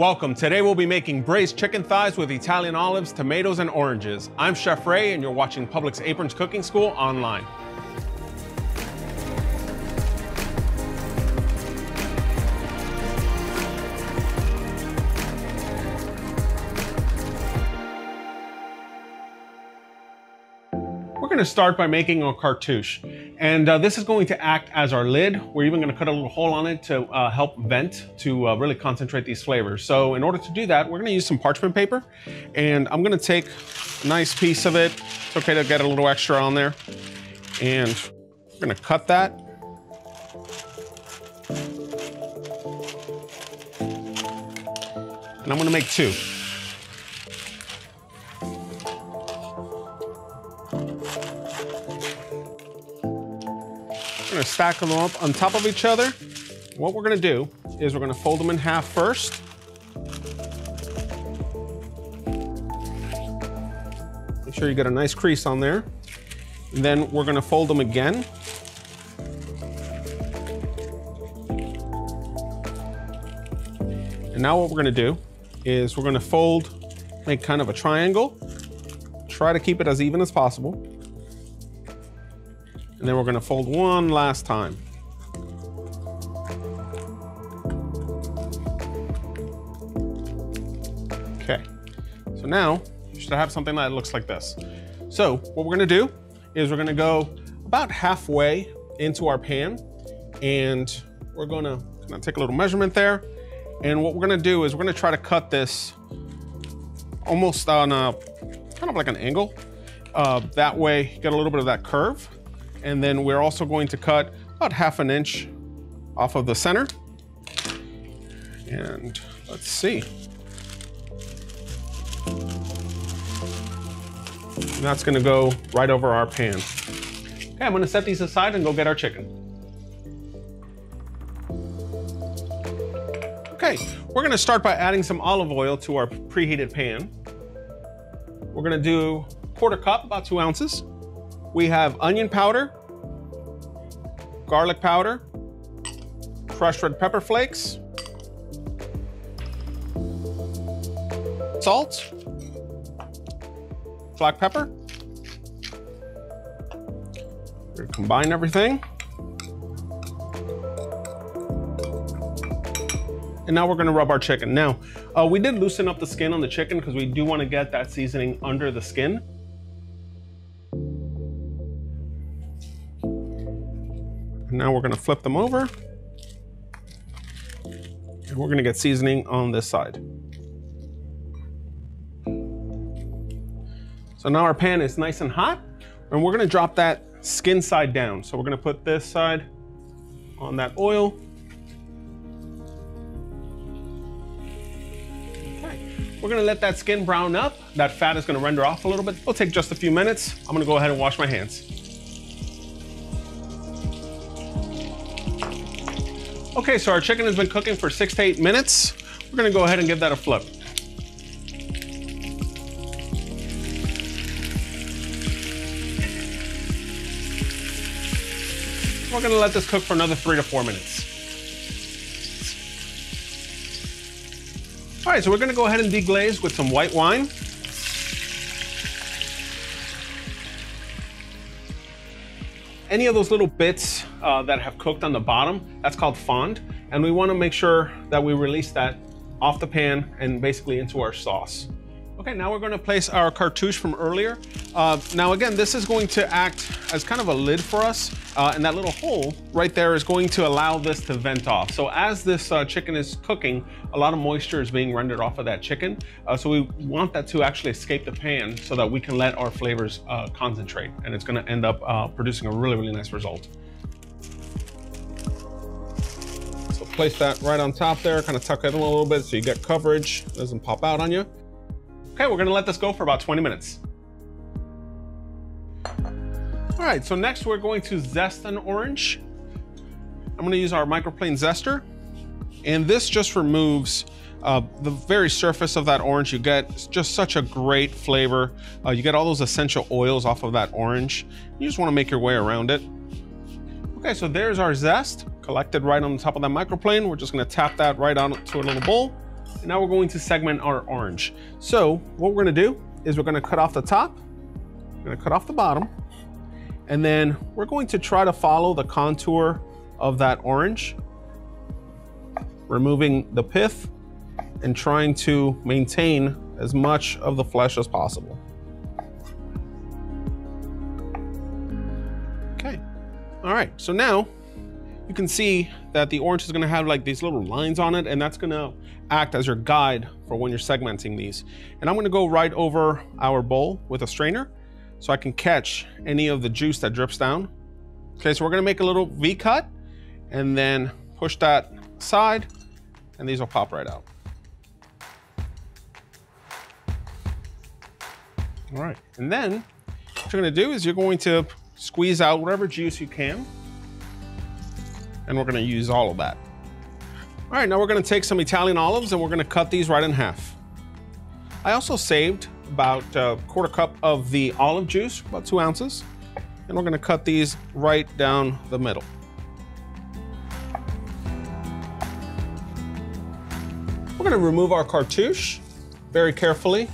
Welcome. Today we'll be making braised chicken thighs with Italian olives, tomatoes, and oranges. I'm Chef Ray, and you're watching Publix Aprons Cooking School online. We're going to start by making a cartouche. And uh, this is going to act as our lid. We're even going to cut a little hole on it to uh, help vent to uh, really concentrate these flavors. So in order to do that, we're going to use some parchment paper. And I'm going to take a nice piece of it. It's okay to get a little extra on there. And we're going to cut that. And I'm going to make two. Gonna stack them up on top of each other. What we're gonna do is we're gonna fold them in half first. Make sure you get a nice crease on there. And then we're gonna fold them again. And now what we're gonna do is we're gonna fold, make kind of a triangle. Try to keep it as even as possible. And then we're gonna fold one last time. Okay, so now you should have something that looks like this. So what we're gonna do is we're gonna go about halfway into our pan and we're gonna kind of take a little measurement there. And what we're gonna do is we're gonna try to cut this almost on a, kind of like an angle. Uh, that way, get a little bit of that curve. And then we're also going to cut about half an inch off of the center. And let's see. And that's gonna go right over our pan. Okay, I'm gonna set these aside and go get our chicken. Okay, we're gonna start by adding some olive oil to our preheated pan. We're gonna do quarter cup, about two ounces. We have onion powder, garlic powder, crushed red pepper flakes, salt, black pepper. Combine everything. And now we're gonna rub our chicken. Now, uh, we did loosen up the skin on the chicken because we do wanna get that seasoning under the skin. Now we're gonna flip them over. And we're gonna get seasoning on this side. So now our pan is nice and hot, and we're gonna drop that skin side down. So we're gonna put this side on that oil. Okay, we're gonna let that skin brown up. That fat is gonna render off a little bit. It'll take just a few minutes. I'm gonna go ahead and wash my hands. Okay, so our chicken has been cooking for six to eight minutes. We're gonna go ahead and give that a flip. We're gonna let this cook for another three to four minutes. All right, so we're gonna go ahead and deglaze with some white wine. any of those little bits uh, that have cooked on the bottom, that's called fond. And we wanna make sure that we release that off the pan and basically into our sauce. Okay, now we're gonna place our cartouche from earlier. Uh, now again, this is going to act as kind of a lid for us, uh, and that little hole right there is going to allow this to vent off. So as this uh, chicken is cooking, a lot of moisture is being rendered off of that chicken. Uh, so we want that to actually escape the pan so that we can let our flavors uh, concentrate, and it's gonna end up uh, producing a really, really nice result. Place that right on top there, kind of tuck it in a little bit so you get coverage, doesn't pop out on you. Okay, we're gonna let this go for about 20 minutes. All right, so next we're going to zest an orange. I'm gonna use our microplane zester. And this just removes uh, the very surface of that orange. You get just such a great flavor. Uh, you get all those essential oils off of that orange. You just wanna make your way around it. Okay, so there's our zest collected right on the top of that microplane. We're just gonna tap that right onto a little bowl. And now we're going to segment our orange. So what we're gonna do is we're gonna cut off the top, we're gonna cut off the bottom, and then we're going to try to follow the contour of that orange, removing the pith and trying to maintain as much of the flesh as possible. Right, so now you can see that the orange is gonna have like these little lines on it and that's gonna act as your guide for when you're segmenting these. And I'm gonna go right over our bowl with a strainer so I can catch any of the juice that drips down. Okay, so we're gonna make a little V cut and then push that aside and these will pop right out. All right, and then what you're gonna do is you're going to squeeze out whatever juice you can and we're gonna use all of that. All right, now we're gonna take some Italian olives and we're gonna cut these right in half. I also saved about a quarter cup of the olive juice, about two ounces, and we're gonna cut these right down the middle. We're gonna remove our cartouche very carefully.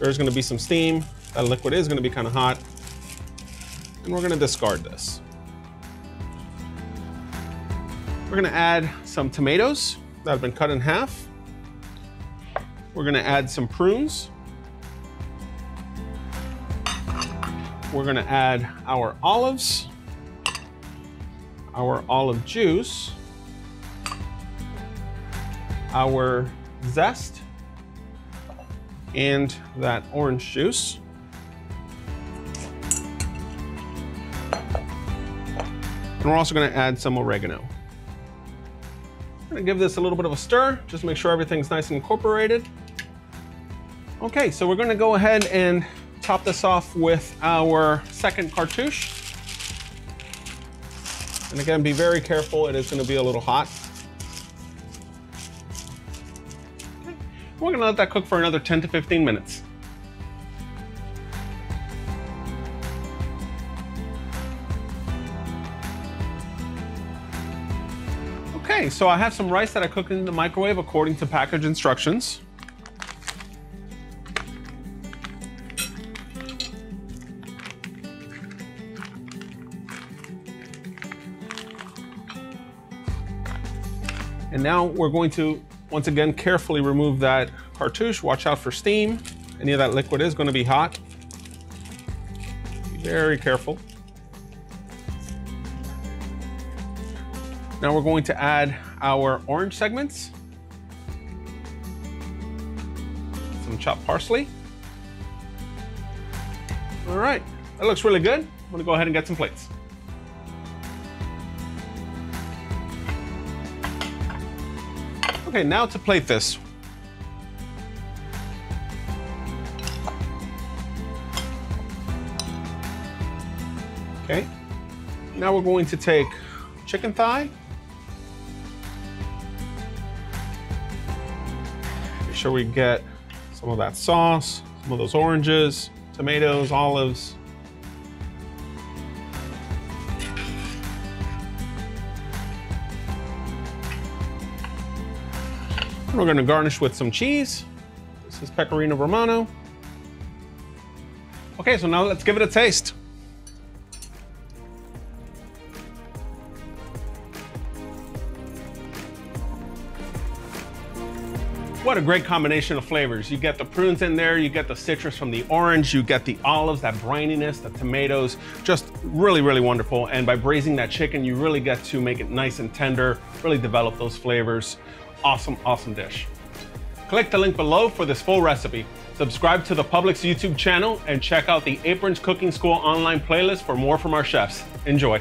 There's gonna be some steam. That liquid is gonna be kind of hot. And we're gonna discard this. We're gonna add some tomatoes that have been cut in half. We're gonna add some prunes. We're gonna add our olives, our olive juice, our zest, and that orange juice. And we're also gonna add some oregano I'm gonna give this a little bit of a stir, just make sure everything's nice and incorporated. Okay, so we're gonna go ahead and top this off with our second cartouche. And again, be very careful, it is gonna be a little hot. Okay. We're gonna let that cook for another 10 to 15 minutes. So I have some rice that I cooked in the microwave according to package instructions. And now we're going to, once again, carefully remove that cartouche. Watch out for steam. Any of that liquid is gonna be hot. Be very careful. Now we're going to add our orange segments, some chopped parsley. All right, that looks really good. I'm gonna go ahead and get some plates. Okay, now to plate this. Okay, now we're going to take chicken thigh, sure we get some of that sauce, some of those oranges, tomatoes, olives. We're gonna garnish with some cheese. This is Pecorino Romano. Okay, so now let's give it a taste. What a great combination of flavors. You get the prunes in there, you get the citrus from the orange, you get the olives, that brininess, the tomatoes, just really, really wonderful. And by braising that chicken, you really get to make it nice and tender, really develop those flavors. Awesome, awesome dish. Click the link below for this full recipe. Subscribe to the Publix YouTube channel and check out the Aprons Cooking School online playlist for more from our chefs. Enjoy.